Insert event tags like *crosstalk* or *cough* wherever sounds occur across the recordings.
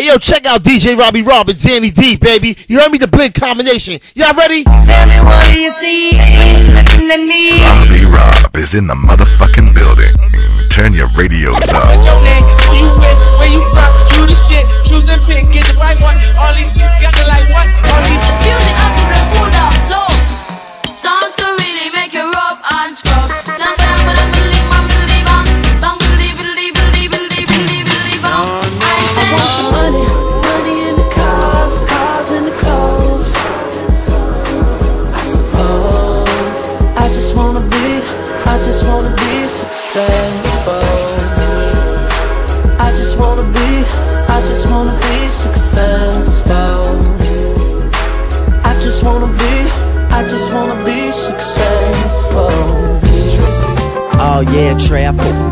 Hey, yo, check out DJ Robbie Rob and Danny Dee, baby. You heard me? The blend combination. Y'all ready? Tell me what do you see? Ain't nothing to me. Robbie Rob is in the motherfucking building. Turn your radios up. What's your name? Who you with? Where you from? You the shit. Choose and pick, get the right one. All these shits got successful. I just wanna be, I just wanna be successful. I just wanna be, I just wanna be successful. Oh yeah,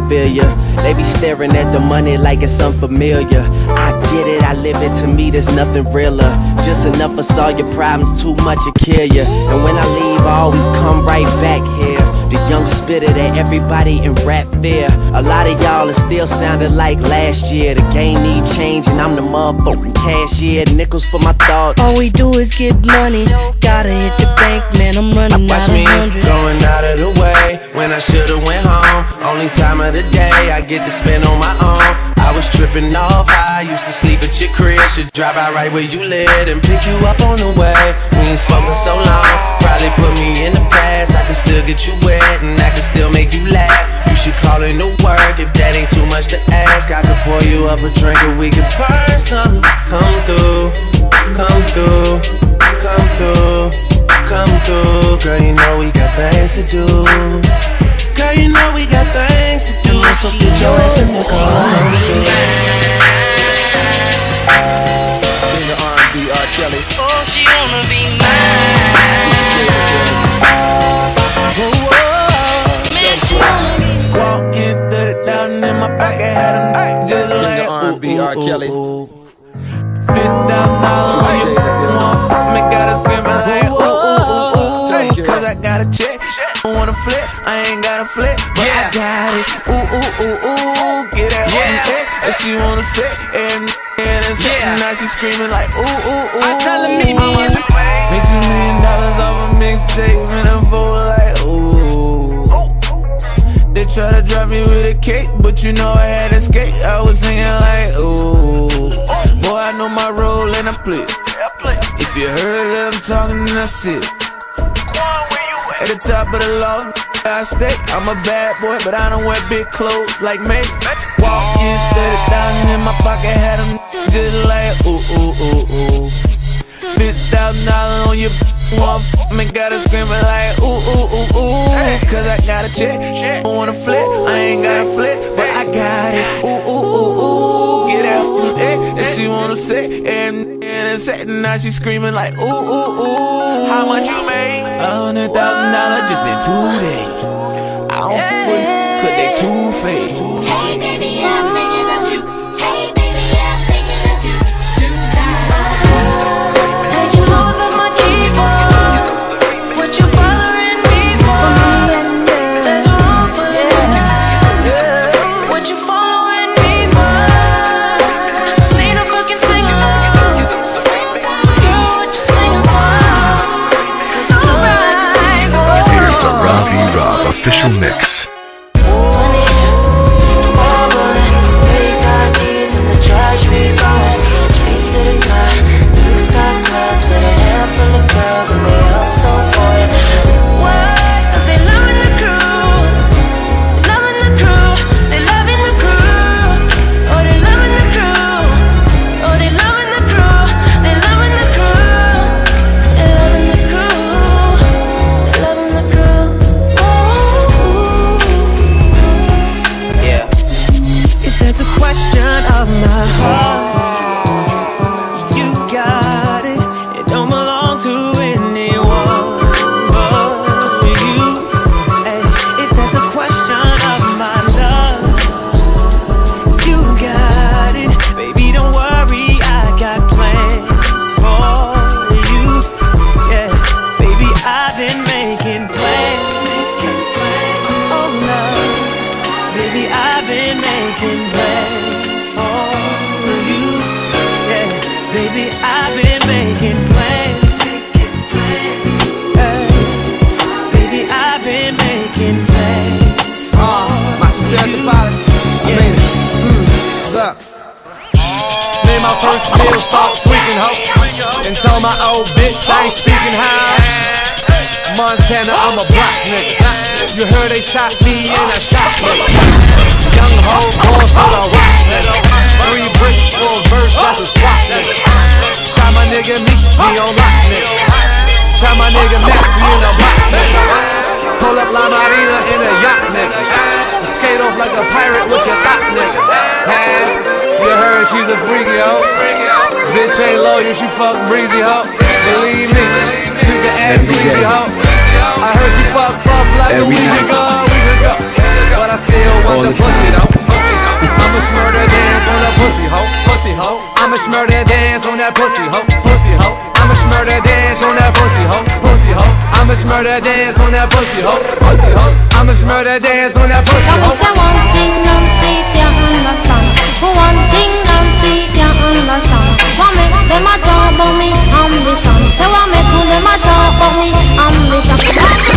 feel ya. They be staring at the money like it's unfamiliar. I get it, I live it. To me, there's nothing realer. Just enough to solve your problems, too much to kill ya. And when I leave, I always come right back here. Young spitter that everybody in rap fear. A lot of y'all are still sounding like last year. The game need change, and I'm the motherfucking cashier. Nickels for my thoughts. All we do is get money. Gotta hit the bank, man. I'm running Watch out me of hundreds. going out of the way when I should've went home. Only time of the day I get to spend on my own. I was tripping off. I used to sleep at your crib. Should drive out right where you live and pick you up on the way. We ain't spoken so long. Probably put me in the past. I can still get you wet and I can still make you laugh. You should call in to work if that ain't too much to ask. I could pour you up a drink and we could burn some. Come through, come through, come through, come through. Girl, you know we got things to do. Girl, you know we got things to do. So get your ass in the car. Come Singer R&B, R. Kelly. Oh, she wanna be mine. In my pocket, had them just like Singer R&B, ooh, R. ooh, Kelly. ooh, ooh. Fifty thousand dollars on your one me got us screaming like ooh, ooh, ooh, ooh, ooh. Cause I got a check, I wanna flip, I ain't got a flip, but I got it. Ooh, ooh, ooh, ooh, get that yeah. check, and she wanna sit and and it's yeah. now she screaming like ooh, ooh, ooh. I tell her meet me in the Make two million dollars off a mixtape, and I'm full like ooh. They try to drop me with a cake, but you know I had to skate. I was singing like, ooh. Boy, I know my role and I play. If you heard that I'm talking, then that's it. At the top of the law, I stay. I'm a bad boy, but I don't wear big clothes like me. Walk in, 30,000 in my pocket, had them just like, ooh, ooh, ooh, ooh. Fifty thousand dollars on your one me got her screaming like ooh ooh ooh ooh. Cause I got a check, I wanna flip, I ain't got a flip, but I got it. Ooh ooh ooh ooh, get out from it And she wanna sit and and it's set now she screaming like ooh ooh ooh. How much you made? A hundred thousand dollars just in two days. I don't f with cause they two faced official mix. Shot me and I shot nigga. Young ho, boss on a rock nigga. Three bricks for a verse, that's a swap nigga. Shot my nigga Meek, me on lock nigga. Shot my nigga Max, me in a box nigga. Pull up La Marina in a yacht nigga. Skate off like a pirate with your thought nigga. Hey, you heard she's a freaky ho. Bitch ain't loyal, she fuck breezy ho. Believe me, you can ask easy ho. I heard she fuck buff like a week ago, a week ago. But I still want the pussy though. I'ma smurder dance on that pussy hoe, pussy hoe. I'ma smurder dance on that pussy hoe, pussy hoe. I'ma smurder dance on that pussy hoe, pussy hoe. I'ma smurder dance on that pussy hoe, pussy ho. I'ma smurder dance on that pussy hoe. ho. on, say one thing, don't see if you understand. For one thing, don't see if you understand. Them a talk about me ambition. Say one make who them a talk about me ambition. That's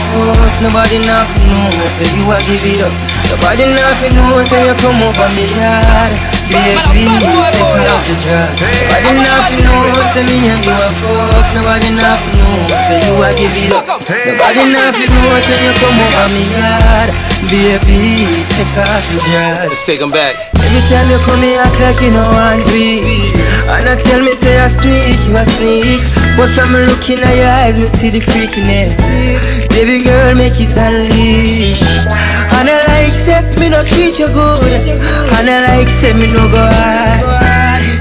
me and you Nobody nothing know, say you are give it up. Nobody nothing know, say you come over me yard. Baby, take off the dress Nobody nothing know, say me and you are fuck Nobody nothing know, say you are give it up. Nobody nothing know, say you come over me yard. Baby, take off the dress Let's take them back. Every time you come here, act like you know one week And I tell me, say I sneak, you a sneak But from looking at your eyes, me see the freakiness. Baby girl, make it unleash. And I like, say, me no treat you good. And I like, say, me no go hard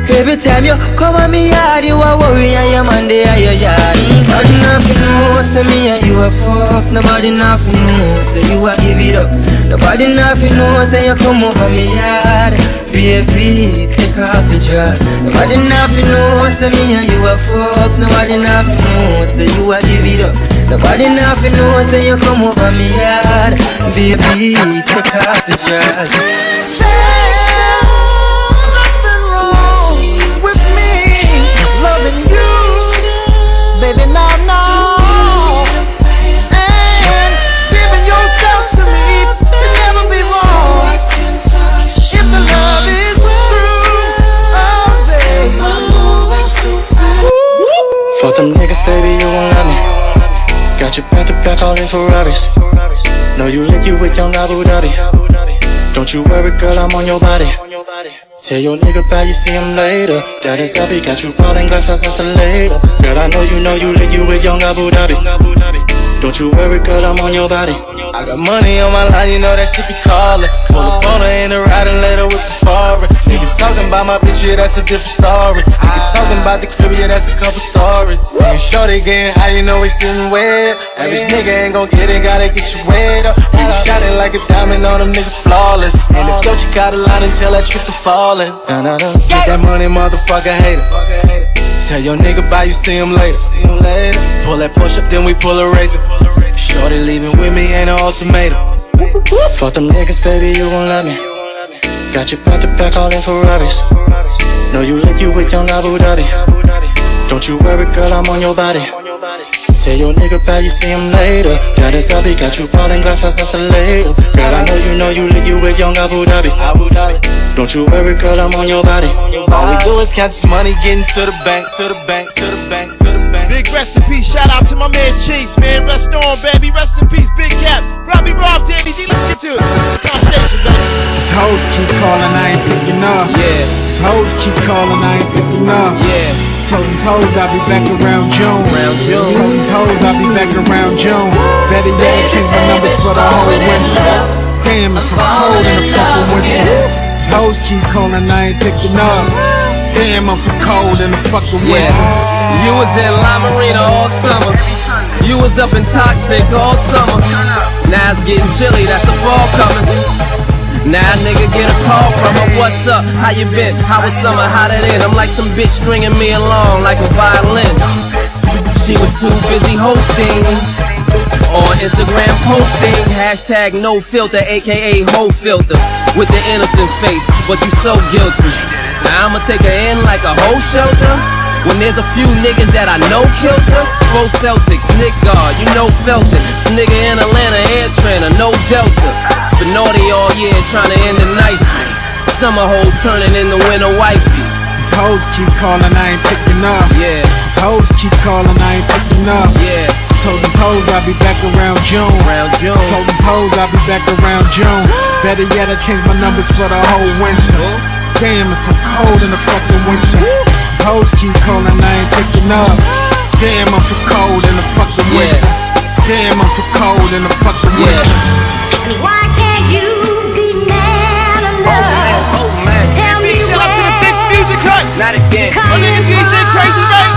Every time you come at me yard, you a worry and your man they are your yard. Nobody nothing know, say me and you a fuck Nobody nothing know, oh, say you a give it up. Nobody nothing know, oh, say you come over me yard. Baby, take off your dress. Nobody nothing know, oh, say me and you a fuck Nobody nothing know, say you a give it up. Nobody nothing know, say you come over me yard. Baby, take off your dress loving you, baby. Now, now, and giving yourself to me can never be wrong. If the love is true, oh. Fuck them niggas, baby, you won't love me. Got you back back all in Ferraris. Know you lick you with young Abu Dhabi. Don't you worry, girl, I'm on your body. Tell your nigga bye, you see him later. That is happy, got you calling glass house later. Girl, I know you know you lick you with young Abu Dhabi. Don't you worry, girl, I'm on your body. I got money on my line, you know that shit be calling. Pull up on her in the ride and let her with the foreign. Nigga talking about my bitch, yeah, that's a different story. Nigga talking about the crib, yeah, that's a couple stories. Nigga shorty getting high, you know we sitting wet. Average nigga ain't gon' get it, gotta get you wet up. Nigga shining like a diamond on them niggas flawless. And if your chick got a line until that trick to falling. Nah, nah, nah. Get that money, motherfucker, hater. Tell your nigga bye, you see him later. Pull that push up, then we pull a raven. Shorty leaving with me ain't an ultimatum. Fuck them niggas, baby, you won't love me. Got you back to back all in Ferraris. Know you lick you with young Abu Dhabi. Don't you worry, girl, I'm on your body. Tell your nigga bye, you see him later. That is Abby, got you calling glass house later. Girl, I know you know you lick you with young Abu Dhabi. Don't you worry, girl, I'm on your body. All we do is count this money, getting to the bank, to the bank, to the bank, to the bank. Big rest in peace. Shout out to my man Cheeks, man. Rest on, baby. Rest in peace, Big Cap. Robbie Rob, Danny Dee. Let's get to it. Conversation, baby. These hoes keep calling, I ain't picking up. Yeah, These hoes keep calling, I ain't picking up. yeah. Told these hoes I'll be back around June. Around June. Told these hoes I'll be back around June. Better yet, change my numbers for the whole winter. Damn, it's so cold in the fucking winter. hoes keep calling, I ain't picking up. Damn, I'm so cold in the fucking Yeah, winter. you was in La Marina all summer. You was up in Toxic all summer. Now it's getting chilly, that's the fall coming. Now nigga get a call from her, what's up? How you been? How was summer? How that in? I'm like some bitch stringing me along like a violin. She was too busy hosting on Instagram posting hashtag no filter, aka whole filter, with the innocent face, but you so guilty. Now I'ma take her in like a whole shelter. When there's a few niggas that I know killed her, both Celtics, Nick Guard, you know Felton. This nigga in Atlanta, air trainer, no Delta. Been naughty all year, trying to end it nicely. Summer hoes turning into winter wifey. These hoes keep calling, I ain't picking up. Yeah, These hoes keep calling, I ain't picking up. yeah, Told these hoes I'll be back around June. around June. Told these hoes I'll be back around June. Better yet, I changed my numbers for the whole winter. Damn, it's so cold in the fucking winter. These hoes keep calling, I ain't picking up. Damn, I'm so cold in the fucking winter. Damn, I'm so cold in the fucking Yeah. winter. Why can't you be oh, man enough? Oh man. Tell me Big shout out to the Fix Music Hut. Not again. My nigga DJ Crazy Ray.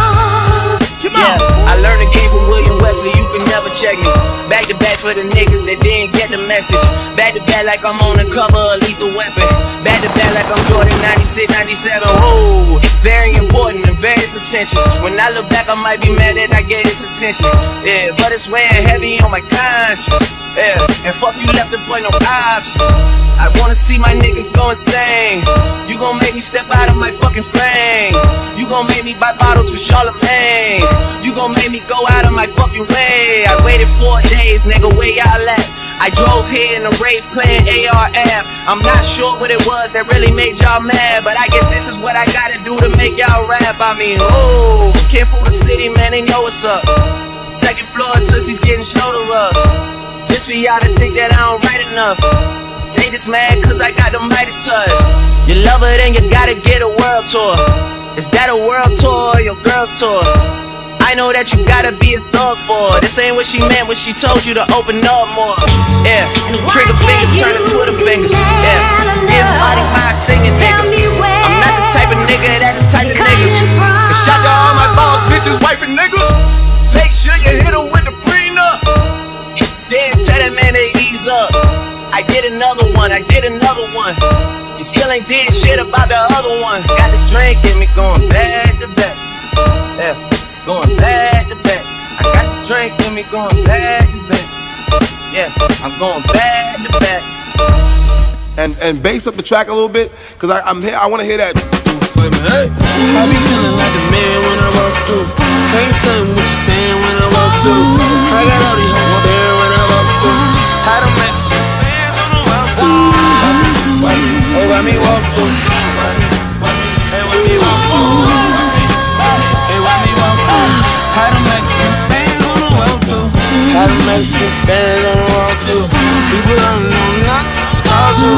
Come Yeah, on. I learned the game from William Wesley, you can never check me. Back to back for the niggas that didn't get the message. Back to back like I'm on the cover of Lethal Weapon. Back to back like I'm Jordan 96, 97. Oh, very important and very pretentious. When I look back, I might be mad that I gave this attention. Yeah, but it's weighing heavy on my conscience. Yeah, and fuck you left the boy no options. I wanna see my niggas go insane. You gon' make me step out of my fucking frame. You gon' make me buy bottles for Charlemagne. You gon' make me go out of my fucking way. I waited four days, nigga, where y'all at? I drove here in a Wraith playing AR-AB. I'm not sure what it was that really made y'all mad, but I guess this is what I gotta do to make y'all rap. I mean, oh, careful the city, man, they know what's up. Second floor, Tootsie's getting shoulder rubs. Just for y'all to think that I don't write enough. They just mad cause I got the Midas touch. You love her, then you gotta get a world tour. Is that a world tour or your girl's tour? I know that you gotta be a thug for her. This ain't what she meant when she told you to open up more. Yeah, trigger fingers turn to Twitter fingers. Yeah, give body mind singing nigga. I'm not the type of nigga that the type of niggas. And shout to all my boss bitches, wife and niggas. Make sure you hit them with the prenup. Then tell that man to ease up. I did another one, I did another one. You still ain't did shit about the other one. Got the drink in me going back to back. Yeah, going back to back. I got the drink in me going back to back. Yeah, I'm going back to back. and and bass up the track a little bit because I'm here. I want to hear that. I be feeling like a man when I walk through. Can't stand what you saying when I walk through. I got all these hoes there when I walk through. I don't make fans on the walk through. Watch oh, me, watch me, hey, watch me walk through. Make fans on the walk through. People don't know nothing. Talk to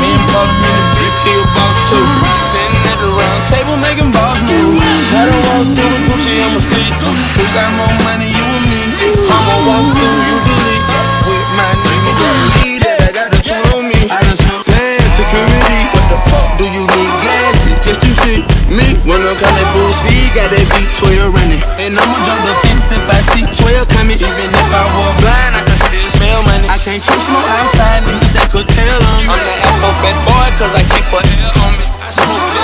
me and Paul, me and Big Hill boss too. Sitting at the round table making balls move. I don't walk through with Gucci on my feet. Who got more money, you or me? I'ma walk through usually with my nigga that I got the two on me. Plan security. What the fuck do you to see me? When I'm coming full speed, got that V12 running, and I'ma jump the fence if I see 12 coming. Even if I were blind, I can still smell money. I can't trust no outside niggas that could tell on me. I'm the alphabet boy, cause I keep a L on me.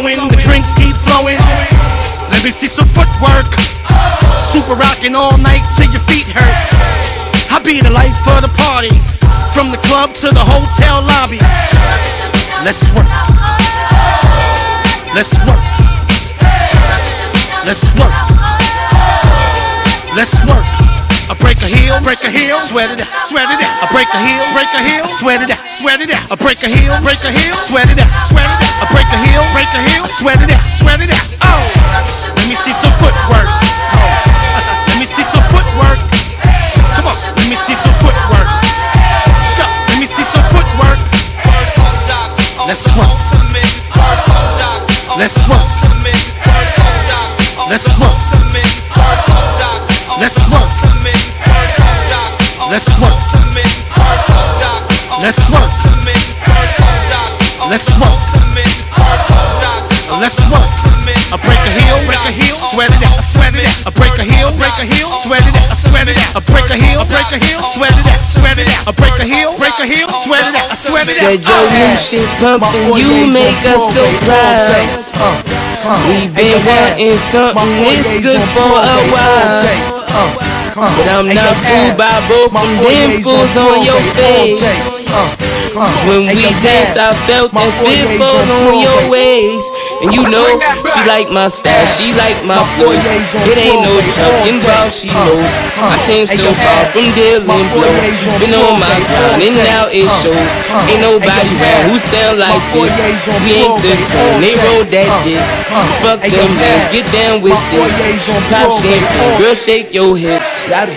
The drinks keep flowing. Let me see some footwork. Super rocking all night till your feet hurts. I be the life of the party, from the club to the hotel lobby. Let's work. Let's work. Let's work. A heel, break a heel, sweat it out, sweat it out. I break a heel, break a heel, sweat it out, sweat it out. I break a heel, break a heel, sweat it out, sweat it out. I break a heel, break a heel, sweat it out, sweat it out. Oh, let me see some footwork. Let me see some footwork. Come on, let me see some footwork. Stop, let me see some footwork. Let's work. Let's work. Let's work. Let's work. Let's work. I break a heel, break a heel, sweat it out, I sweat it out. I break a heel, break a heel, sweat it out, I sweat it out. I break a heel, break a heel, sweat it out, sweat it out. I break a heel, break a heel, sweat it out, sweat it out. Said your uh, new shit pumping, you make us so proud. Uh, We've been wanting something this good for a while. But I'm not fooled by both of them dimples on your face. When we dance, I felt that fearful on your waist. And you know, she like my style, she like my voice. It ain't no joking about, she knows. I came so far from dealing blow. Been on my grind, and now it shows. Ain't nobody around who sound like this. We ain't the same, they wrote that dick. Fuck them bands, get down with this. Pop champagne, girl, shake your hips. Yeah.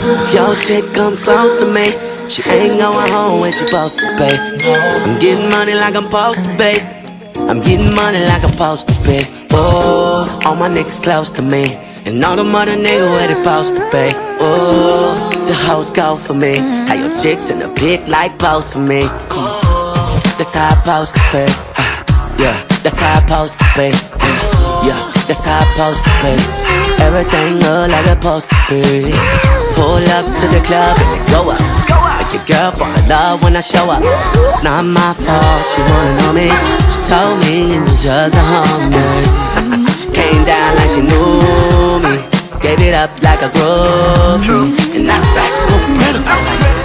If your chick come close to me, she ain't going home when she supposed to pay. I'm getting money like I'm supposed to pay. I'm getting money like I'm supposed to pay. Oh, all my niggas close to me. And all the mother niggas where they supposed to pay. Oh, the hoes go for me. How your chicks in the pic like pose for me. That's how I supposed to pay. Yeah, that's how I supposed to pay. Yeah, that's how I supposed to pay. Everything look like to be. Pull up to the club and then go up. Your girl fall in love when I show up. It's not my fault, she wanna know me. She told me and was just a hunger. she came down like she knew me. Gave it up like a groupie. And that's facts, no printer.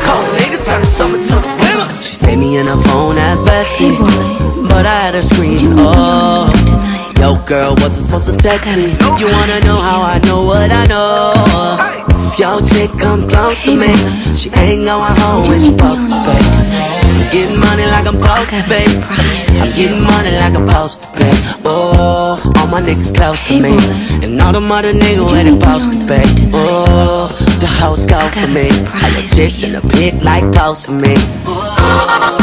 Cold nigga turn the summer to the winter. She saved me in her phone at bestie. But I had her screaming, oh. Yo, girl, wasn't supposed to text me. You wanna know how I know what I know? If your chick come close to me, she ain't going home when she supposed to pay. I'm getting money like I'm supposed to pay. I'm getting money like I'm supposed to pay. Oh, all my niggas close to me, and all the mother niggas where they supposed to pay. Oh, the house go for me. How your chicks in the pit like post for me. That's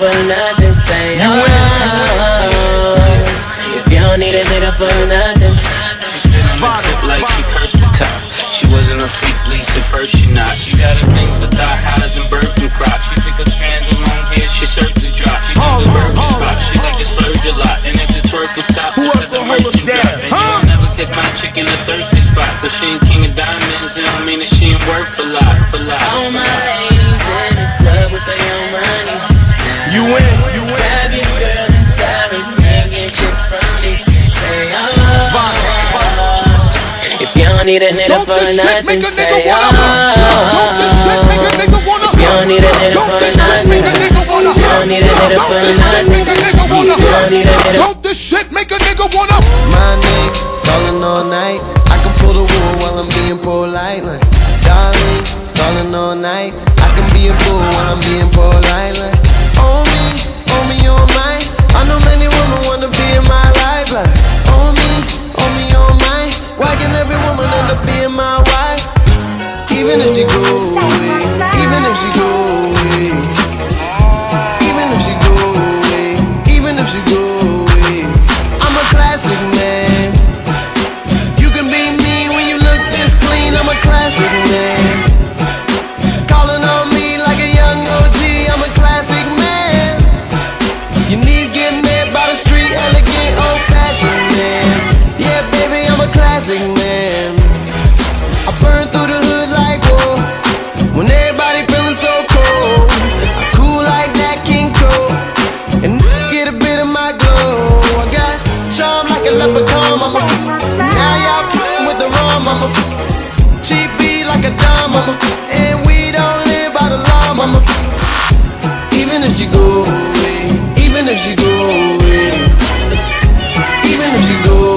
for nothing, say oh. If you don't need a hitter for nothing. Tip like she cursed the top. She wasn't a freak, least at first she not. She got a thing for thigh highs and Birkin crop. She pick up strands of long hair, she search the drop. She do the Birkin spot. She like to splurge a lot. And if the twerk will stop, Who else the merchant drop. And you'll never catch my chick in a thirsty spot. But she ain't king of diamonds, it don't mean that she ain't worth a lot, for lot. All my ladies in the club with their own money. You win, you win. Grab your girls and tell them bring get shit from me. Say oh. If you don't need a nigga for nothing, say oh. If you don't need a nigga for nothing, if you don't need a nigga for nothing, if you don't need a nigga. Don't this shit make a nigga wanna My name, calling all night. I can pull the wool while I'm being polite. Like, darling, calling all night. I can be a fool while I'm being polite. my wife, even if she go away, even if she go away. leprechaun, mama. Now y'all playing with the wrong, mama. Cheap be like a dime, mama. And we don't live by the law, mama. Even if she go away, even if she go away, even if she go away.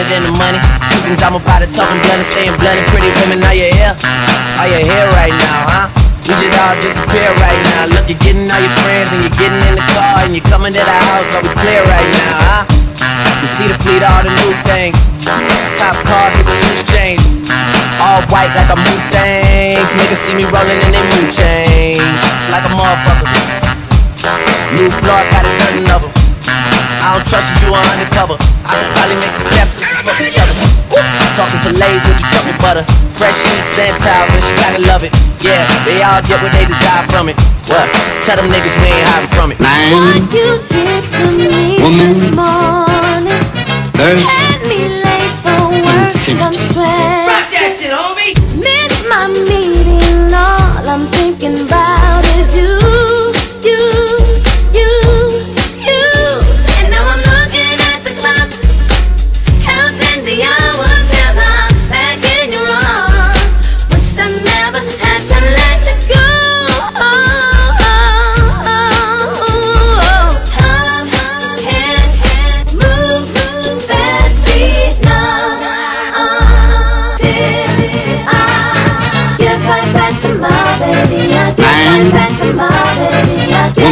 than the money. Two things I'm about to talk and blunt and staying blunt. Pretty women, are you here? Are you here right now, huh? We should all disappear right now. Look, you're getting all your friends and you're getting in the car and you're coming to the house. Are we clear right now, huh? You see the fleet, all the new things. Cop cars with the loose change. All white like a new things. Niggas see me rolling in they new change. Like a motherfucker. New floor, got a dozen of them. I don't trust you, you are undercover. I could probably make some steps, this smoke each other. Talking fillets with the truffle butter. Fresh sheets and towels, and she gotta love it. Yeah, they all get what they desire from it. What? Tell them niggas we ain't hiding from it. Man. What you did to me Woman. this morning There's had me late for work. I'm stressed. Rock that shit, homie. Miss my meeting, all I'm thinking about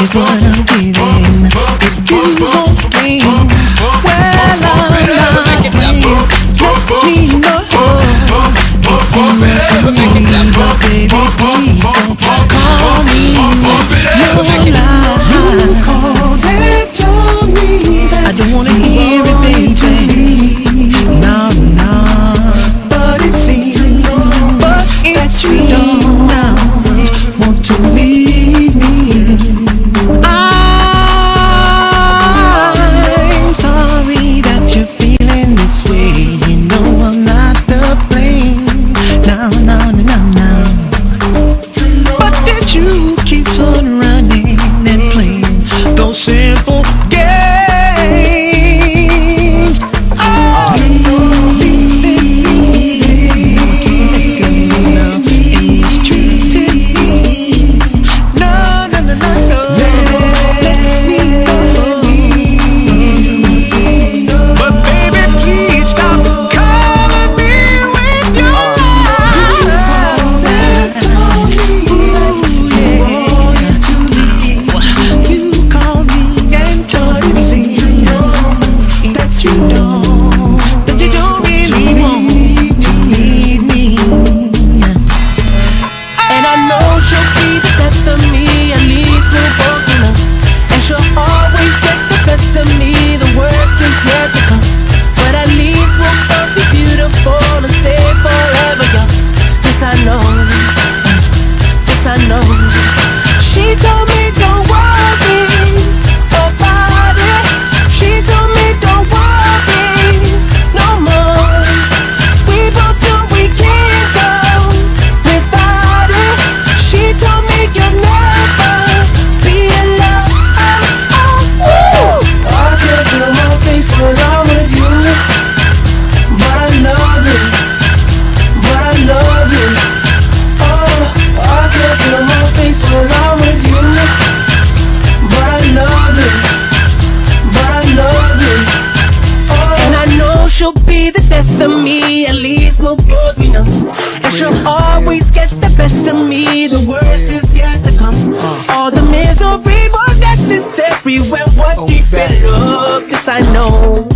is what I will. best of me, the worst is yet to come. All the misery, was that's. What deep in love, this I know.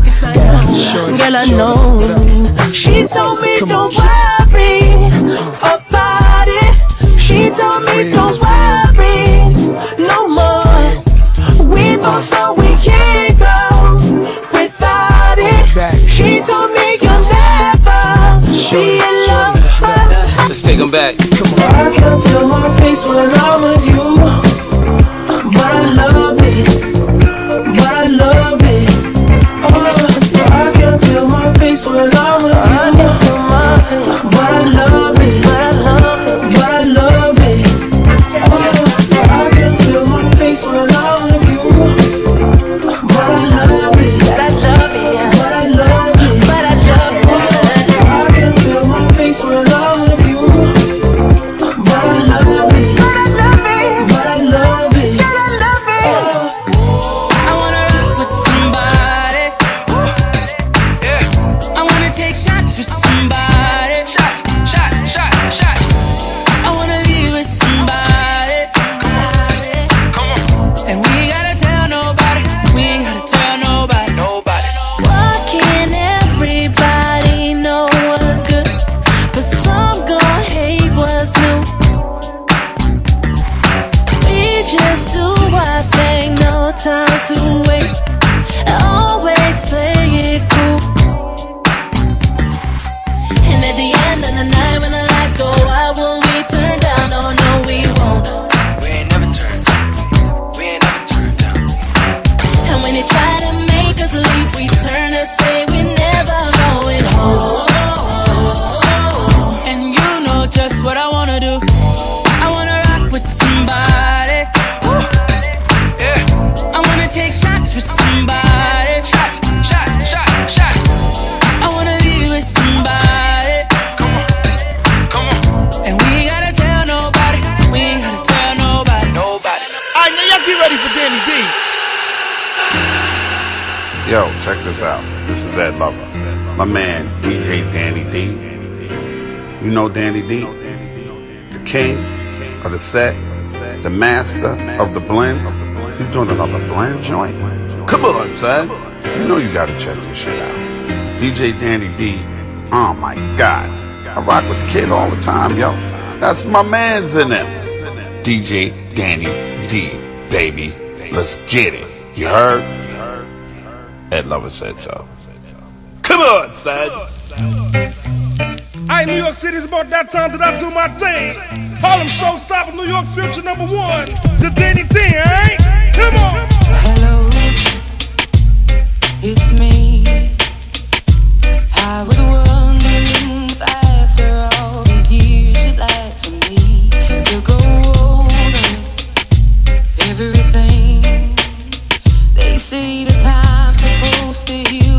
Girl, I know. She told me don't worry about it. She told me don't worry. Let's take 'em back. I can feel my face when I'm with you, I love Yo, check this out. This is Ed Lover. My man, DJ Danny Dee. You know Danny Dee? The king of the set, the master of the blends. He's doing another blend joint. Come on, son. You know you gotta check this shit out. DJ Danny Dee. Oh my god. I rock with the kid all the time, yo. That's my man's in him. DJ Danny Dee, baby. Let's get it. You heard? Ed Lover said so. Come on, son. I New York City is about that time that I do my thing. Harlem showstopper, New York future number one. The Danny Dee, alright? Come on. Hello, it's me. I was wondering if after all these years you'd like to me to go over everything. They say the time's supposed to heal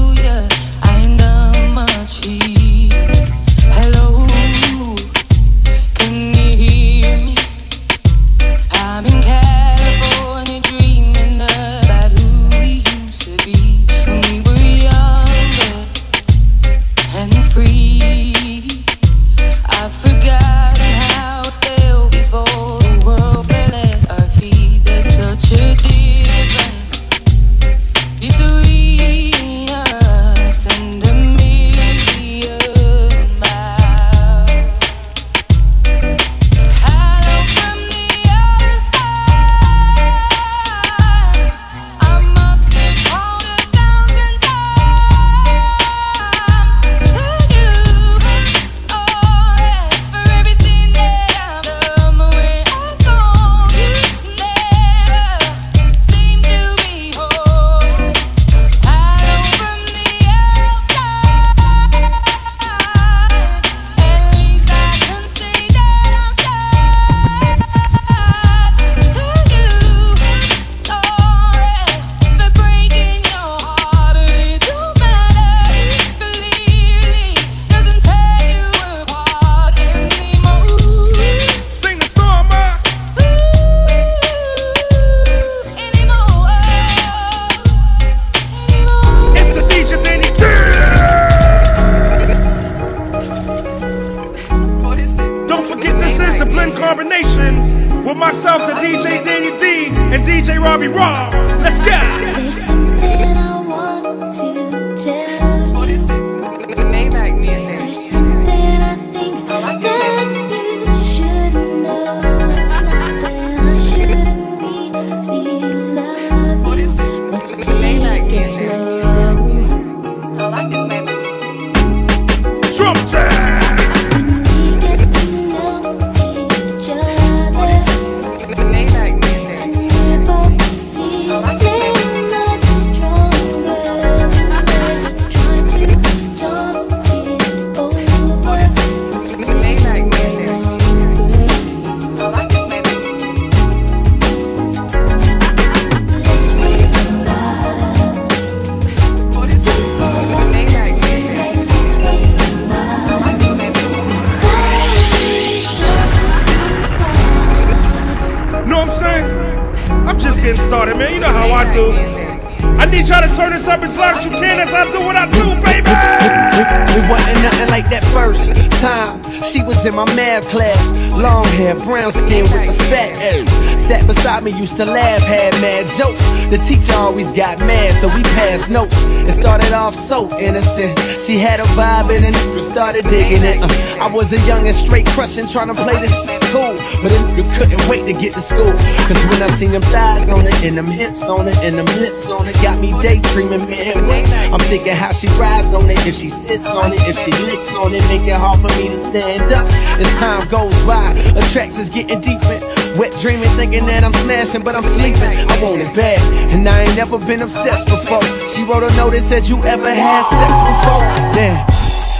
so innocent. She had a vibe and then started digging it. Uh, I was a young and straight crushing, trying to play this shit cool. But then you couldn't wait to get to school. Cause when I seen them thighs on it, and them hips on it, and them lips on it, got me daydreaming, man. I'm thinking how she rides on it, if she sits on it, if she licks on it, make it hard for me to stand up. As time goes by, attractions getting deeper. Wet dreaming, thinking that I'm smashing, but I'm sleeping. I want it bad, and I ain't never been obsessed before. She wrote a note that said, You ever had sex before? Damn.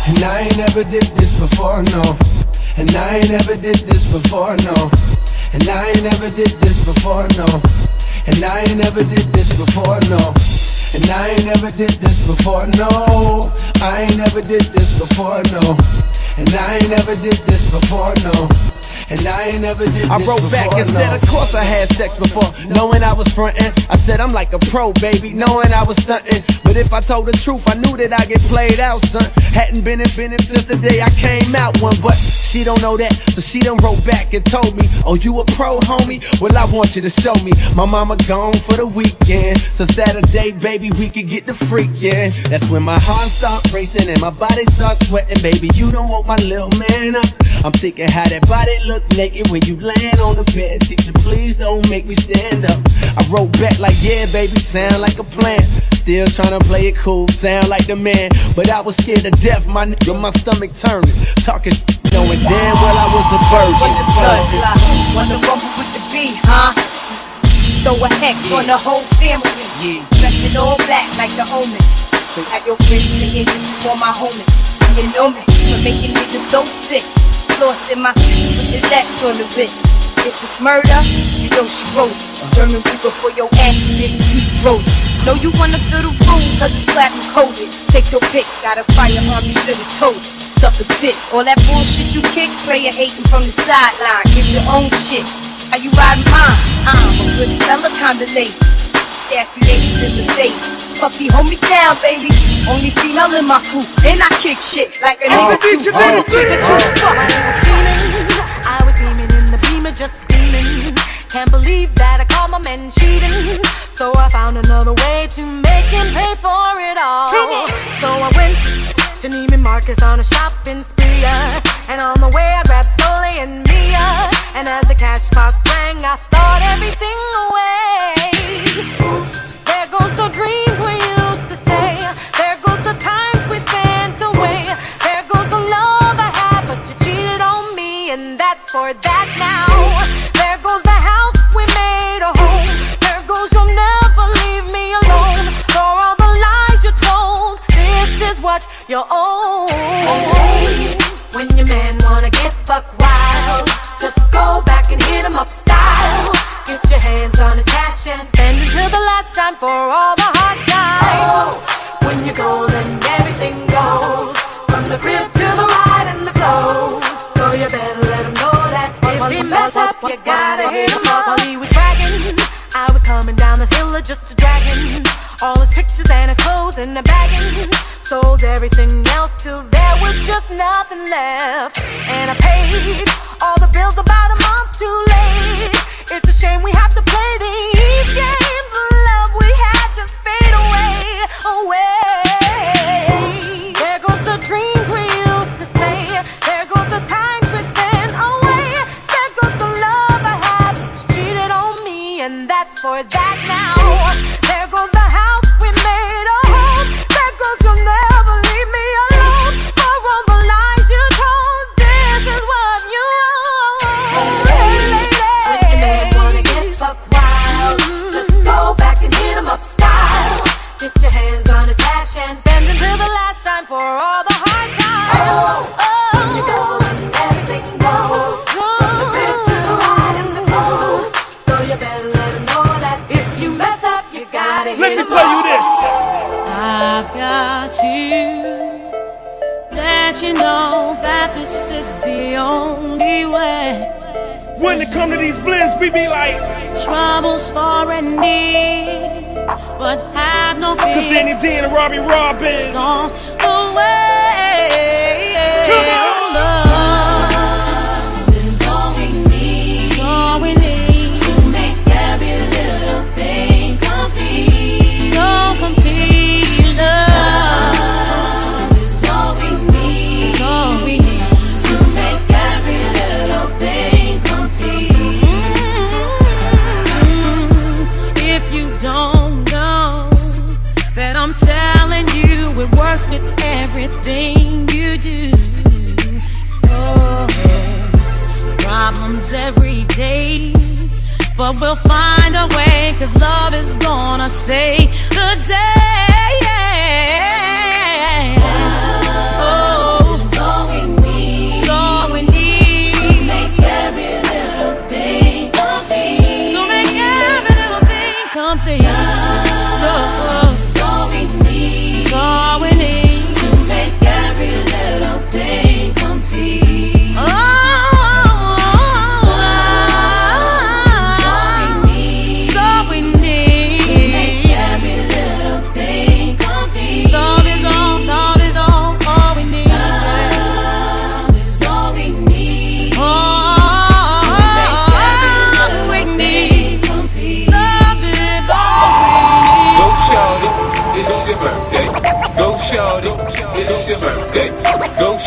And I ain't never did this before, no. And I ain't never did this before, no. And I ain't never did this before, no. And I ain't never did this before, no. And I ain't never did this before, no. I ain't never did this before, no. And I ain't never did this before, no. And I ain't never did I wrote back and said, of course I had sex before, knowing I was frontin'. I said I'm like a pro, baby, knowing I was stuntin'. But if I told the truth, I knew that I get played out, son. Hadn't been in in since the day I came out one, but she don't know that, so she done wrote back and told me, Oh, you a pro, homie? Well, I want you to show me. My mama gone for the weekend, so Saturday, baby, we could get the freakin'. That's when my heart start racing and my body starts sweating, baby. You don't want my little man up. I'm thinking how that body look naked when you land on the bed. Teacher, please don't make me stand up. I wrote back like, yeah, baby, sound like a plan. Still tryna play it cool, sound like the man. But I was scared to death, my nigga, my stomach turning. Talking knowing damn well I was a virgin. Wanna rumble with the beat, huh? Throw a hex on the whole family. Yeah. Dressed in all black like the omen. So have your friends singing for my homies. You know me for making niggas so sick. Lost in my seats with the Lex on the bitch. If it's murder, you know she wrote it. German Reaper for your ass, bitch, keep rolling. Know you wanna feel the room, cause it's platinum coated. Take your pick, got a firearm, you should've told it. Suck a dick. All that bullshit you kick, player hating from the sideline. Get your own shit. How you riding mine? I'm a good fella kinda lady. Stash the ladies in the safe. Fucky, hold me down, baby. Only female in my crew, and I kick shit like a nigga. DJ do. Oh, chicken to the fuck. I was beaming in the beamer, just beaming. Can't believe that I caught my man cheating. So I found another way to make him pay for it all. So I went to Neiman Marcus on a shopping spree. And on the way I grabbed Sole and Mia. And as the cash box rang, I thought everything away. There goes the dreams we used to say. There goes the times we spent away. There goes the love I had, but you cheated on me, and that's for that now. There goes the house we made a home. There goes you'll never leave me alone. For all the lies you told, this is what you're owe. For all the hard times. Oh, When you go, then everything goes. From the crib to the ride and the clothes. So you better let him know that if he mess up, you gotta hit him up. While he was bragging, I was coming down the hill just a dragon. All his pictures and his clothes in a bagging. Sold everything else till there was just nothing left. And I paid all the bills about a month too late. It's a shame we have to play these games. Away. come to these blends, we be like troubles far and near, but have no fear. Cause Danny Dee and Robbie Robbins. Gone away.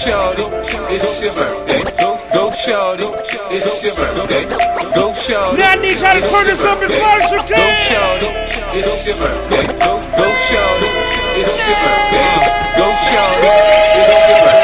shorty, it's your birthday. Go, go shorty, it's your birthday. Go shorty. Now I need y'all to turn this up as loud as you can. Go shorty, it's your birthday. Go, go shorty, it's your birthday. Go shorty, it's your birthday.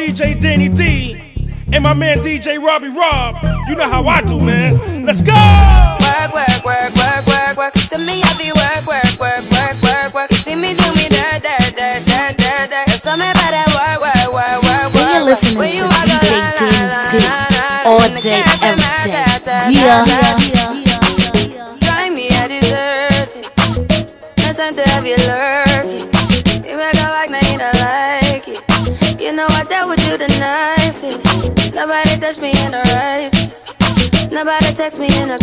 DJ Danny Dee. text me in a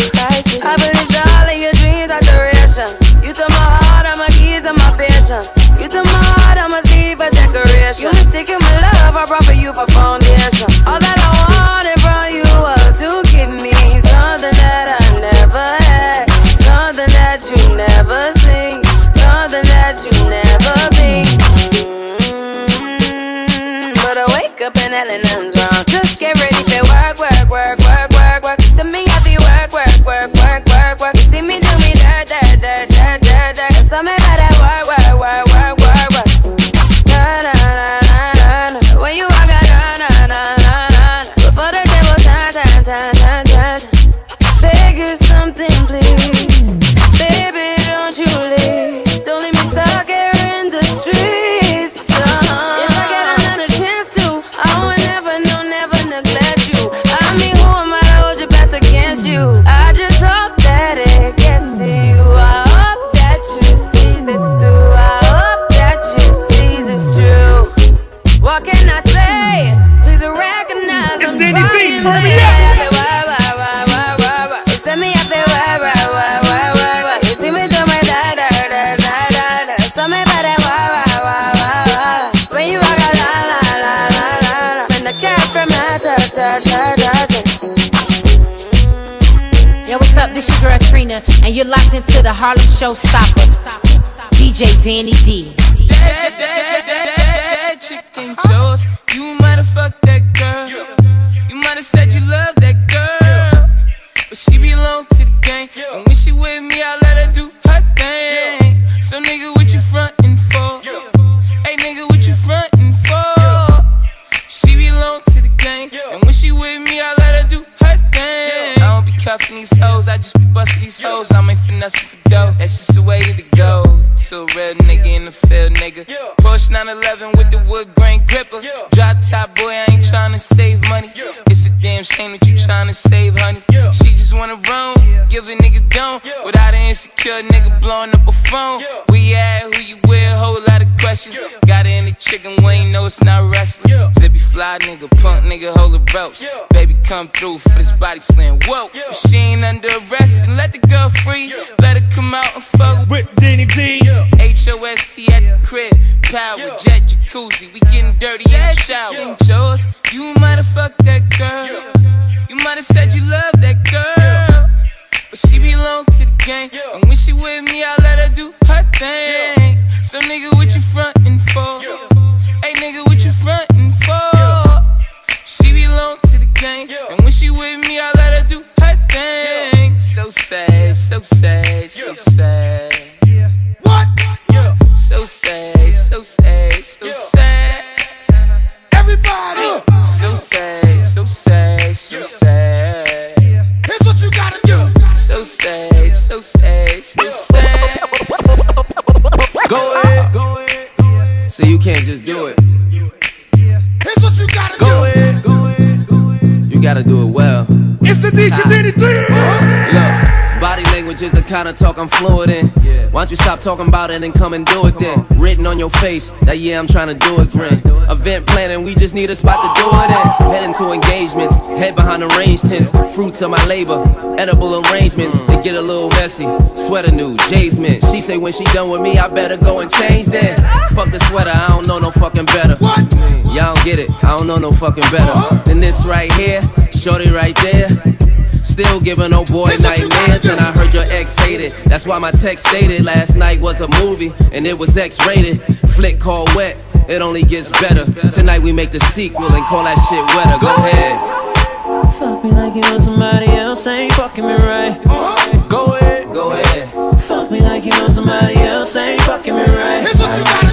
Danny D. come through for this body slam. Whoa, if she ain't under arrest, and let the girl free. Let her come out and fuck with Danny Dee. H-O-S-T at the crib. Power, jet, jacuzzi. We getting dirty in the shower. Ain't yours. You might have fucked that girl. You might have said you love that girl. But she belong to the gang. And when she with me, I let her do her thing. Some nigga, what you frontin' for? Hey nigga, what you frontin' to. And when she with me, I let her do her thing. So sad, so sad, so sad. Kind of talk I'm fluent in. Why don't you stop talking about it and come and do it then? Written on your face that yeah, I'm trying to do it, grin. Event planning, we just need a spot to do it in. Heading to engagements, head behind the range tents. Fruits of my labor, edible arrangements. They get a little messy. Sweater new, Jay's mint. She say when she done with me, I better go and change then. Fuck the sweater, I don't know no fucking better. Y'all don't get it, I don't know no fucking better. Than this right here, shorty right there. Still giving old boy nightmares, and I heard your ex hated. That's why my text stated last night was a movie, and it was X rated. Flick called wet, it only gets better. Tonight we make the sequel and call that shit wetter. Go ahead. Fuck me like you know somebody else ain't fucking me right. Uh-huh. Go ahead, go ahead. Fuck me like you know somebody else ain't fucking me right. Here's what you gotta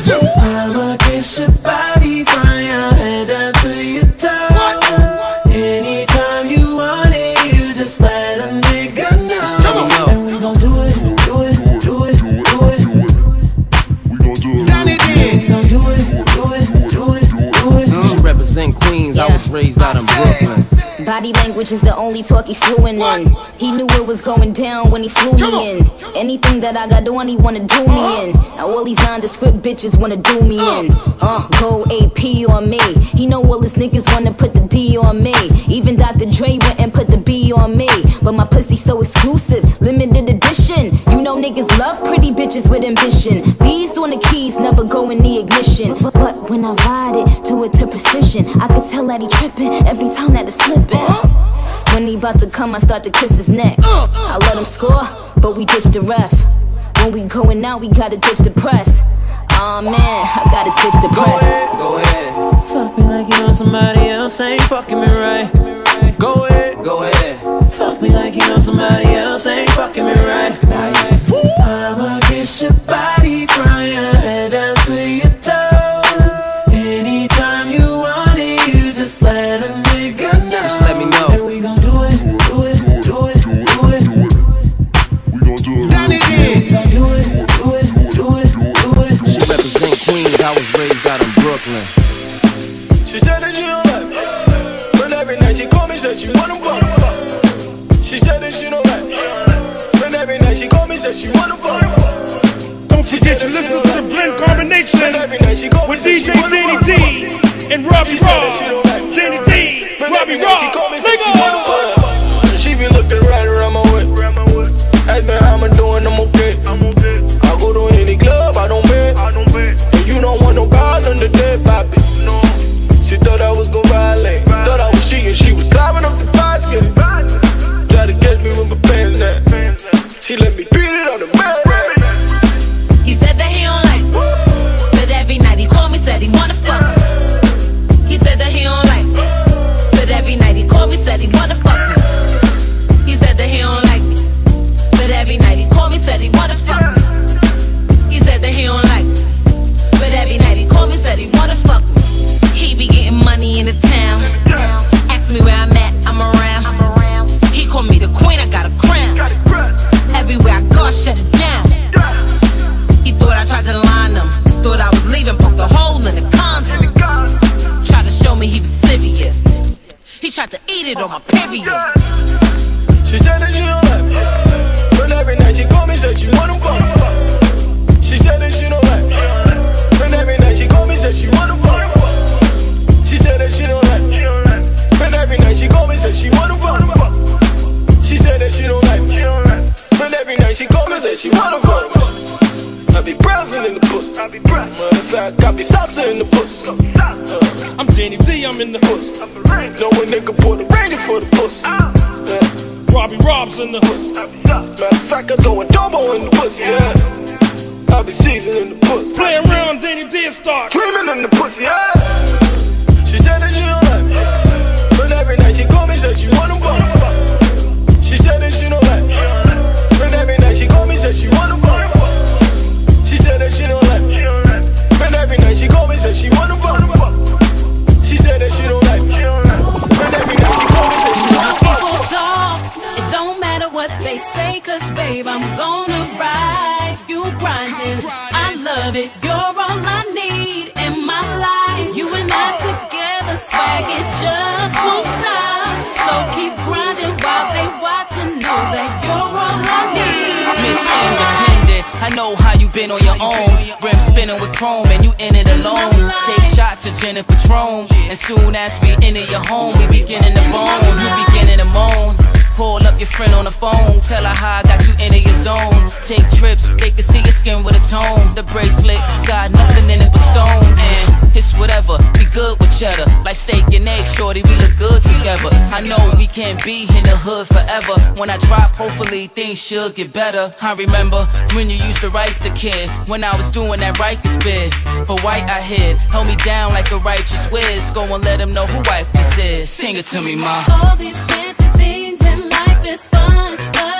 I was raised out in Brooklyn. Body language is the only talk he fluent in. He knew it was going down when he flew me in. Anything that I got on, he wanna do me in. Now all these nondescript bitches wanna do me in. Uh, go AP on me. He know all his niggas wanna put the D on me. Even Dr. Dre went and put the B on me. But my pussy so exclusive, limited edition. You know niggas love pretty bitches with ambition. Bees on the keys, never go in the ignition. But, when I ride it, do it to precision. I could tell that he tripping every time that it's when he about to come, I start to kiss his neck. I let him score, but we ditched the ref. When we going out, we gotta ditch the press. Aw oh, man, I got his bitch depressed. Go ahead, go ahead. Fuck me like you know somebody else ain't fucking me right. Go ahead, go ahead. Fuck me like you know somebody else ain't fucking me right. Nice. I'ma get you back. she wanna. Don't forget you listen to the blend combination with DJ Danny Dee and Robbie Raw. Danny Dee, Robbie Raw, nigga. She be looking right around my whip. Ask me how I'm doing, I'm Benny T, I'm in the hood. Know a nigga put a ranger for the pussy. Yeah. Robbie Rob's in the hood. Matter of fact, I throw a Dumbo in the pussy, yeah. I be seasoning the pussy. Play around, Danny Dee start. Dreaming in the pussy, yeah. She said that you don't what they say, cause babe, I'm gonna ride. You grinding, I love it. You're all I need in my life. You and I together, swag, it just won't stop. So keep grinding while they watching, know that you're all I need. Miss Independent, I know how you been on your own. Rim spinning with chrome, and you in it alone. Take shots of Jennifer Patron, and soon as we enter your home, we beginning to bone. You beginning to moan. Call up your friend on the phone, tell her how I got you into your zone. Take trips, they can see your skin with a tone. The bracelet got nothing in it but stone. And it's whatever, be good with cheddar. Like steak and egg, shorty, we look good together. I know we can't be in the hood forever. When I drop, hopefully things should get better. I remember when you used to write the kid, when I was doing that righteous bid. For white, I hit, held me down like a righteous whiz. Go and let him know who wife this is. Sing it to me, ma. All these it's fun.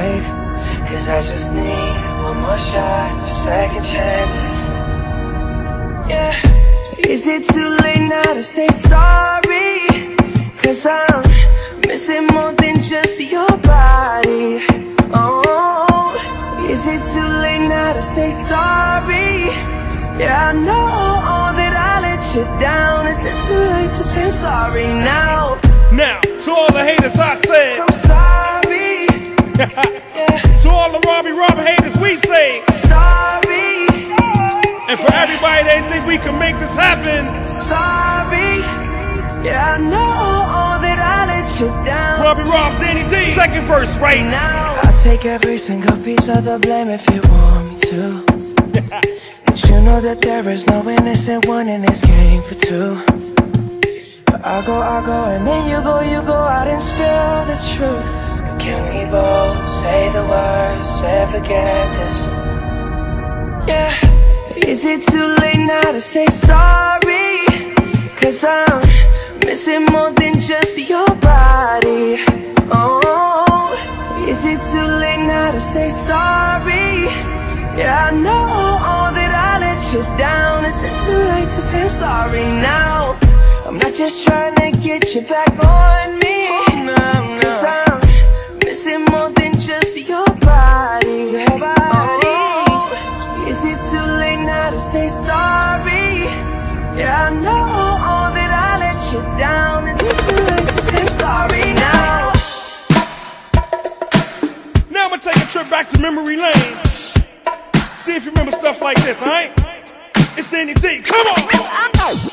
Cause I just need one more shot, second chances Yeah Is it too late now to say sorry? Cause I'm missing more than just your body Oh, is it too late now to say sorry? Yeah, I know that I let you down Is it too late to say I'm sorry now? Now, to all the haters, I said. I'm sorry. To all the Robbie Rob haters, we say. Sorry. And for everybody that think we could make this happen. Sorry. Yeah, I know that I let you down. Robbie Rob, Danny Dee. Second verse right now. I'll take every single piece of the blame if you want me to. *laughs* but you know that there is no innocent one in this game for two. But I go, I go, and then you go, you go out and spill the truth. Can we both say the words and forget this? Yeah. Is it too late now to say sorry? Cause I'm missing more than just your body. Oh, is it too late now to say sorry? Yeah, I know all that I let you down. Is it too late to say I'm sorry now? I'm not just trying to get you back on me. Oh, Cause I'm missing more than just your body. your Oh, is it too late now to say sorry? Yeah, I know all that I let you down. Is it too late to say sorry now? Now I'm gonna take a trip back to memory lane. See if you remember stuff like this, alright? It's Danny Dee. Come on! Letting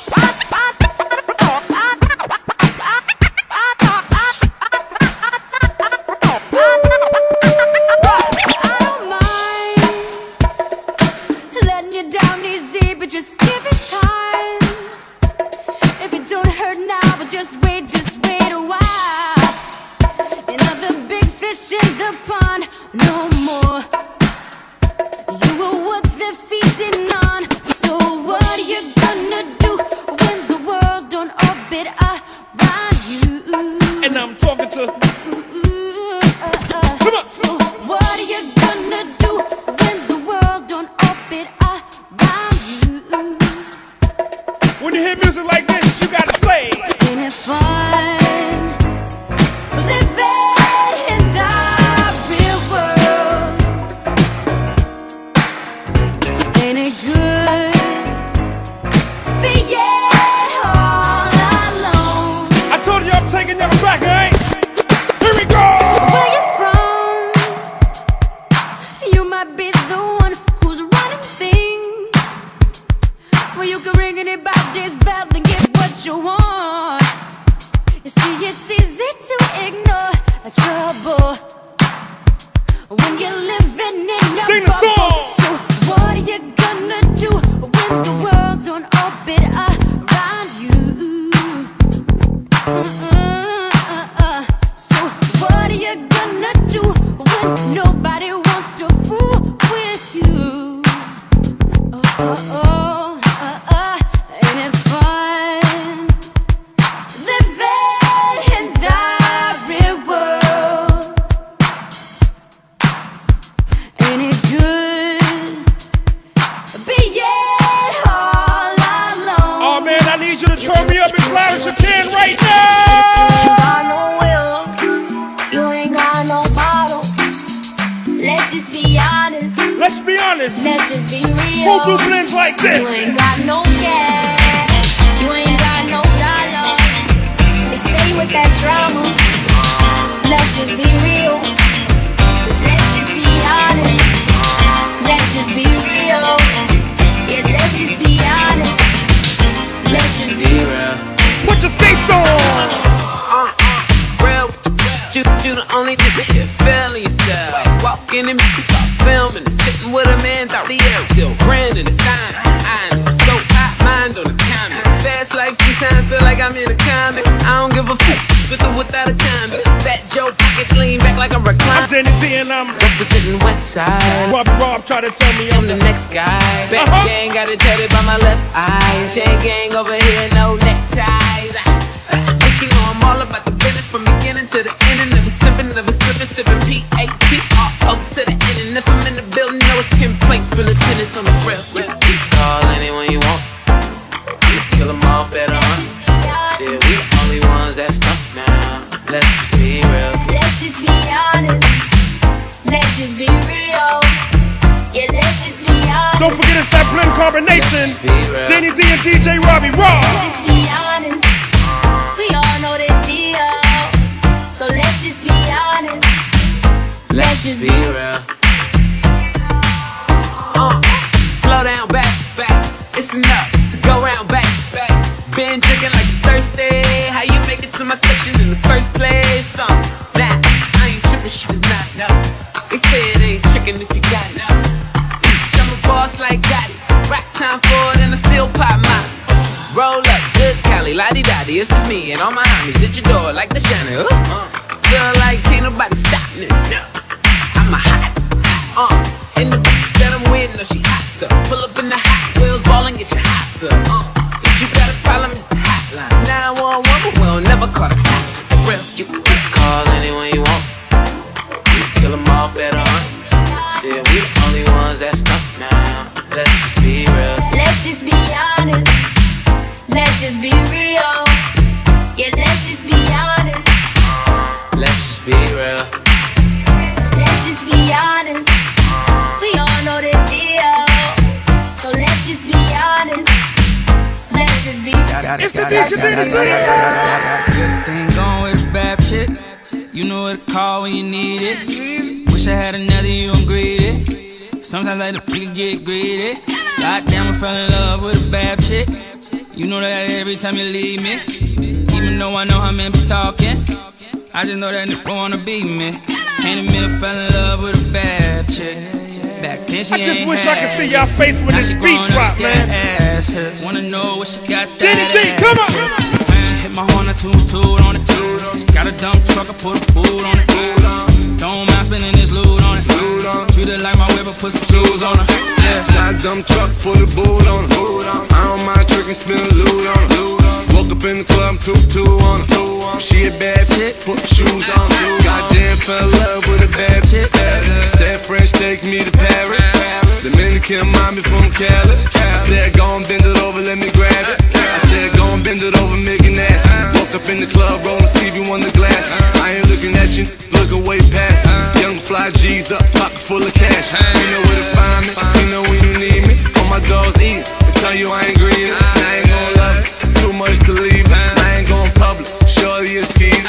without a comment. Fat Joe pockets lean back like a recliner. I'm Danny Dee and I'm representing West Side. Robbie Rob try to tell me I'm the next guy. Back Uh-huh. gang got it tatted by my left eye. Chain gang over here, no neckties. But you know I'm all about the business from beginning to the end. And never sipping, never slipping, sipping P-A-T-R-O to the end. And if I'm in the building, know it's complaints for the tenants on the grill. You it's that blend combination. Danny Dee and DJ Robbie Rob. Let's just be honest. We all know the deal. So let's just be honest. Let's just be real. Uh, slow down, back, back. It's enough to go round, back, back. Been drinking like thirsty. How you make it to my section in the first place? Uh, nah, I ain't tripping, shit is not no. They say it ain't tricking if you got it. Good Cali, lottie dottie. It's just me and all my homies at your door like the shiny. Uh, feel like can't nobody stop me. I'm a hot, hot, uh. In the bitch that I'm with, no, she hot stuff. Pull up in the hot wheels, ball and get your hot up. Uh. If you got a problem, hotline 911, but we'll never call the cops. For real, you can call anyone you want. You kill them all better on. Shit, we the only ones that stuck now. Let's just be real. Let's just be honest. Let's just be real. Just be It's the DJ Thing going with a bad chick. You know what to call when you need it. Wish I had another you, I'm greedy. Sometimes I like to freak get greedy. Goddamn, I fell in love with a bad chick. You know that every time you leave me. Even though I know how men be talking. I just know that nigga wanna be me. Ain't a minute fell in love with a bad chick. Back then she I just wish I could see y'all face when this beat drop, man. ass. Wanna know what she got that Danny Dee, come on. She hit my horn, I toot on it. Got a dump truck, I put a boot on it. Don't mind spending this loot on it. Loot on. Treat it like my whip, I put some shoes on her. Yeah. Got a dumb truck, put a boot on it. I don't mind tricking, spin loot on it. Woke up in the club, two two on her. She a bad chick, put shoes on her. Goddamn, fell in love with a bad chick. Said French, take me to Paris. Dominican mommy from Cali. I said, go and bend it over, let me grab it. I said, go and bend it over, make it nasty. Woke up in the club, rolling Stevie Wonder glass. I ain't looking at you, looking way past. Uh-huh. Young fly G's up, pocket full of cash. Uh-huh. You know where to find me, you know when you need me. All my dogs eat, I tell you I ain't greedy. Uh-huh. I ain't gon' love it, too much to leave. I ain't gon' public, shorty is skis.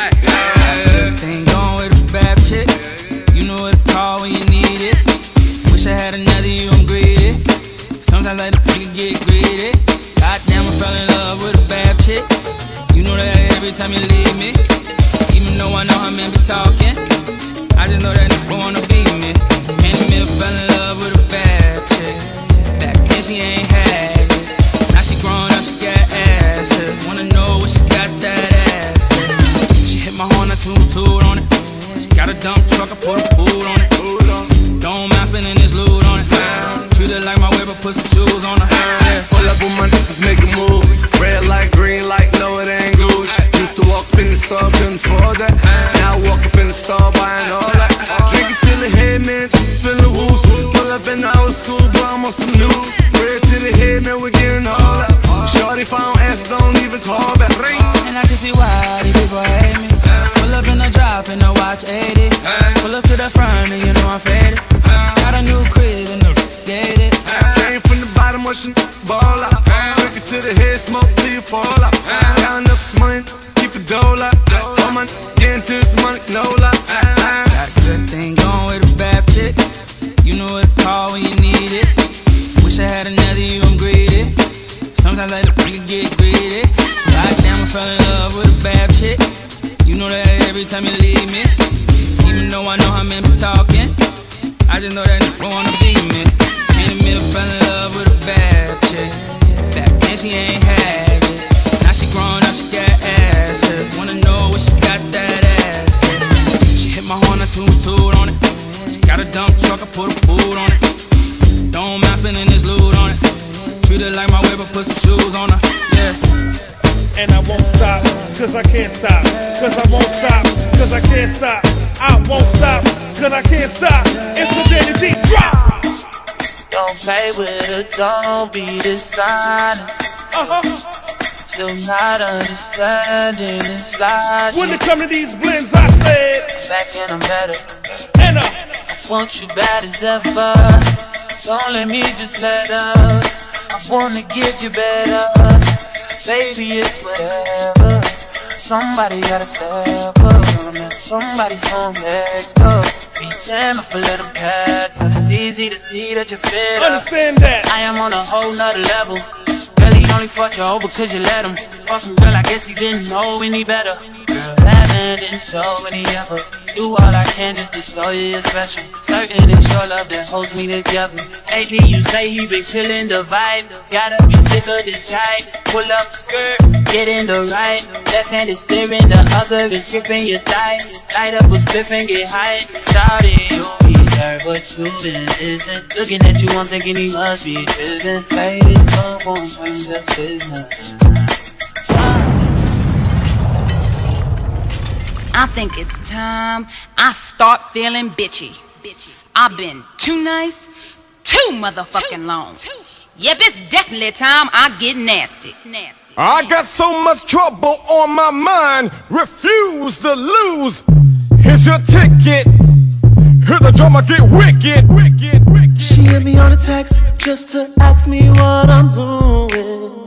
Thing going with a bad chick. You know what to call when you need it. Wish I had another you, I'm greedy. Sometimes I like to freak get greedy. Goddamn, I fell in love with a bad chick. You know that every time you leave me. Even though I know how men be talking. Know that nigga wanna be me. A minute fell in love with a bad chick. Back then she ain't had it. Now she grown up, she got ass. Wanna know what she got that ass. She hit my horn, I toot toot on it. She got a dump truck, I put a boot on it. Don't mind spending this loot on it. Treat it like my whip, I put some shoes on her. Pull up with my niggas, make a move. Red light, green light, no, it ain't Gucci. Used to walk up in the store, couldn't afford that. Now I walk up in the store, buying all up in the old school, bro, I'm on some new. Red to the head, man, we're getting all up. Shorty, if I don't ask, don't even call back. Ring. And I can see why these people hate me. Pull up in the drop and the watch 80. Pull up to the front and you know I'm faded. Got a new crib and the gated. Came from the bottom, watching ball out. Drink it to the head, smoke till you fall out. Count up some money, keep it dough out. All my getting to this money, no lie. you a call when you need it. Wish I had another you, I'm greedy. Sometimes I can get greedy. Goddamn, I fell in love with a bad chick. You know that every time you leave me. Even though I know how men be talking, I just know that nigga wanna be me. In the middle, fell in love with a bad chick. Back then she ain't had it. Now she grown up, she got asses. Wanna know what she got that ass. She hit my horn, I tuned to it on it. She got a dump truck, I put a food on it. Don't mind spending this loot on it. Treat it like my way, but put some shoes on her. Yeah. And I won't stop, cause I can't stop. Cause I won't stop, cause I can't stop. I won't stop, cause I can't stop. It's the Danny Deep drop. Don't play with her, don't be dishonest. Uh-huh still not understanding this logic. When it come to these blends, I said, back in I'm better. Want you bad as ever. Don't let me just let up. I wanna give you better. Baby, it's whatever. Somebody gotta step up. Somebody's home next up. Be damn if I let them cat. But it's easy to see that you're fit. Understand that. I am on a whole nother level. Really only fucked you over cause you let him. Fucking girl, I guess you didn't know any better. Girl, man didn't show any effort. Do all I can just to show you you're special. Certain it's your love that holds me together. Lately you say he been killing the vibe. Gotta be sick of this guy. Pull up skirt, get in the right. Left hand is steering, the other is gripping your thigh. Light up a spliff and get high. Shawty, you deserve what you been missing. Looking at you, I'm thinking he must be driven. Play this song for him, I think it's time I start feeling bitchy. bitchy. I've been too nice, too motherfucking long. Yep, it's definitely time I get nasty. Nasty. I got so much trouble on my mind, refuse to lose. Here's your ticket. Hear the drummer get wicked, wicked, wicked. She hit me on a text just to ask me what I'm doing.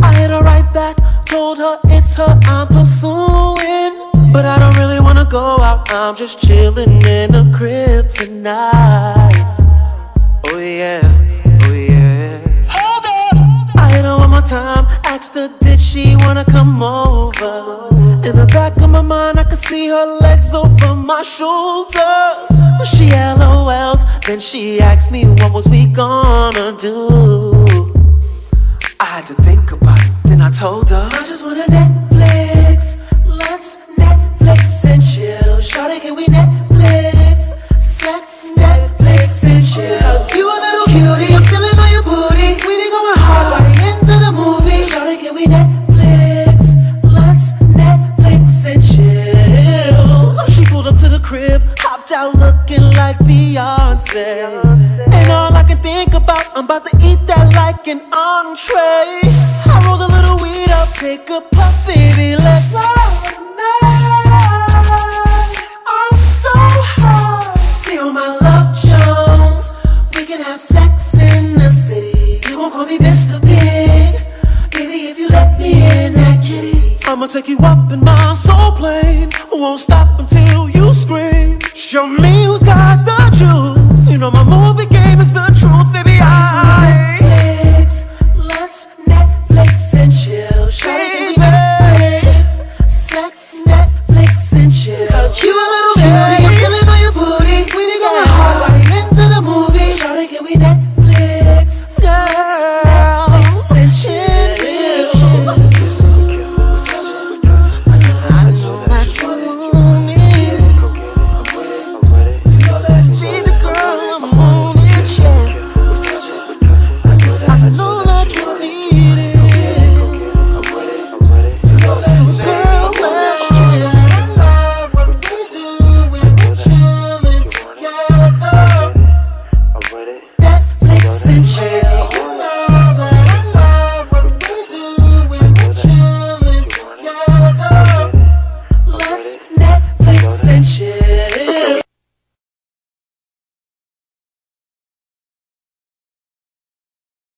I hit her right back, told her it's her I'm pursuing. But I don't really wanna go out, I'm just chilling in the crib tonight. Oh yeah, oh yeah. Hold up! I hit her one more time, asked her did she wanna come over. In the back of my mind, I could see her legs over my shoulders. She LOL'd, then she asked me what was we gonna do. I had to think about it, then I told her I just wanna Netflix. Netflix and chill. Shawty, can we Netflix? Netflix and chill. Cause you a little cutie, I'm feeling on your booty. We be going hard by the end of the movie. Shawty, can we Netflix? Let's Netflix and chill. She pulled up to the crib, hopped out looking like Beyonce. And all I can think about, I'm about to eat that like an entree. I rolled a little weed up, take a I'ma take you up in my soul plane. Won't stop until you scream. Show me who's got the juice. You know my movie game is the.